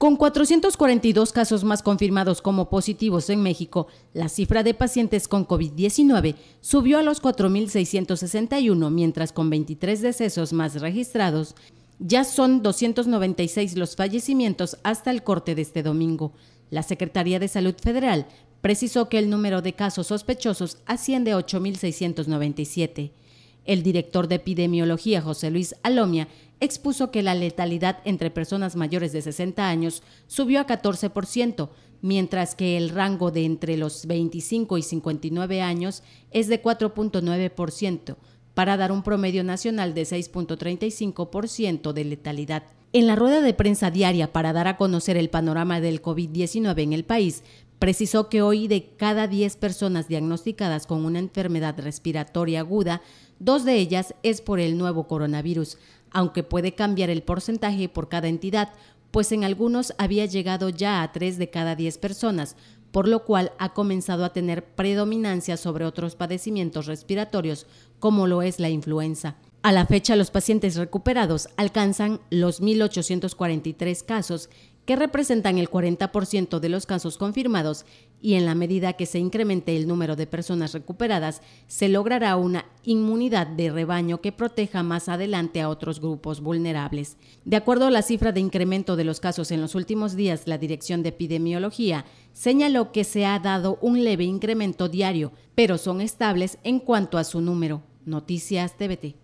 Con 442 casos más confirmados como positivos en México, la cifra de pacientes con COVID-19 subió a los 4.661, mientras con 23 decesos más registrados, ya son 296 los fallecimientos hasta el corte de este domingo. La Secretaría de Salud Federal precisó que el número de casos sospechosos asciende a 8.697. El director de epidemiología, José Luis Alomia, expuso que la letalidad entre personas mayores de 60 años subió a 14%, mientras que el rango de entre los 25 y 59 años es de 4.9%, para dar un promedio nacional de 6.35% de letalidad. En la rueda de prensa diaria para dar a conocer el panorama del COVID-19 en el país, precisó que hoy de cada 10 personas diagnosticadas con una enfermedad respiratoria aguda, dos de ellas es por el nuevo coronavirus, aunque puede cambiar el porcentaje por cada entidad, pues en algunos había llegado ya a 3 de cada 10 personas, por lo cual ha comenzado a tener predominancia sobre otros padecimientos respiratorios, como lo es la influenza. A la fecha, los pacientes recuperados alcanzan los 1.843 casos que representan el 40% de los casos confirmados y en la medida que se incremente el número de personas recuperadas, se logrará una inmunidad de rebaño que proteja más adelante a otros grupos vulnerables. De acuerdo a la cifra de incremento de los casos en los últimos días, la Dirección de Epidemiología señaló que se ha dado un leve incremento diario, pero son estables en cuanto a su número. Noticias TVT.